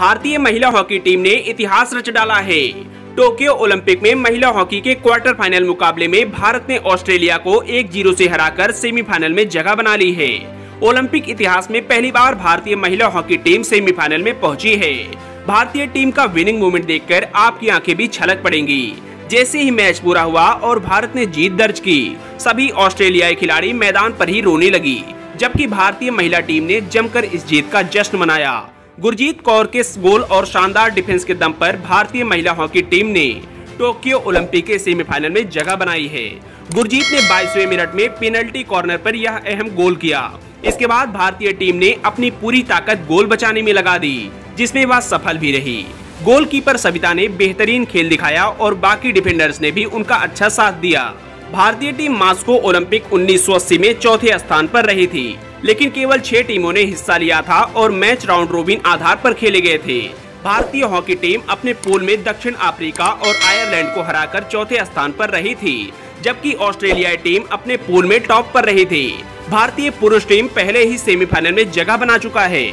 भारतीय महिला hockey team ने इतिहास रच डाला है। टोक्यो ओलंपिक में महिला हॉकी के क्वार्टर फाइनल मुकाबले में भारत ने ऑस्ट्रेलिया को एक ज़ीरो से हराकर सेमीफाइनल में जगह बना ली है। ओलंपिक इतिहास में पहली बार भारतीय महिला हॉकी टीम सेमीफाइनल में पहुँची है। भारतीय टीम का विनिंग मूवमेंट देखकर आपकी आँखें भी छलक पड़ेंगी। जैसे ही मैच पूरा हुआ और भारत ने जीत दर्ज की, सभी ऑस्ट्रेलियाई खिलाड़ी मैदान पर ही रोने लगी, जबकि भारतीय महिला टीम ने जमकर इस जीत का जश्न मनाया। गुरजीत कौर के गोल और शानदार डिफेंस के दम पर भारतीय महिला हॉकी टीम ने टोक्यो ओलंपिक के सेमीफाइनल में जगह बनाई है। गुरजीत ने बाईसवें मिनट में पेनल्टी कॉर्नर पर यह अहम गोल किया। इसके बाद भारतीय टीम ने अपनी पूरी ताकत गोल बचाने में लगा दी, जिसमें वह सफल भी रही। गोलकीपर सविता ने बेहतरीन खेल दिखाया और बाकी डिफेंडर्स ने भी उनका अच्छा साथ दिया। भारतीय टीम मास्को ओलंपिक 1980 में चौथे स्थान पर रही थी, लेकिन केवल छह टीमों ने हिस्सा लिया था और मैच राउंड रोबिन आधार पर खेले गए थे। भारतीय हॉकी टीम अपने पूल में दक्षिण अफ्रीका और आयरलैंड को हराकर चौथे स्थान पर रही थी, जबकि ऑस्ट्रेलियाई टीम अपने पूल में टॉप पर रही थी। भारतीय पुरुष टीम पहले ही सेमीफाइनल में जगह बना चुका है।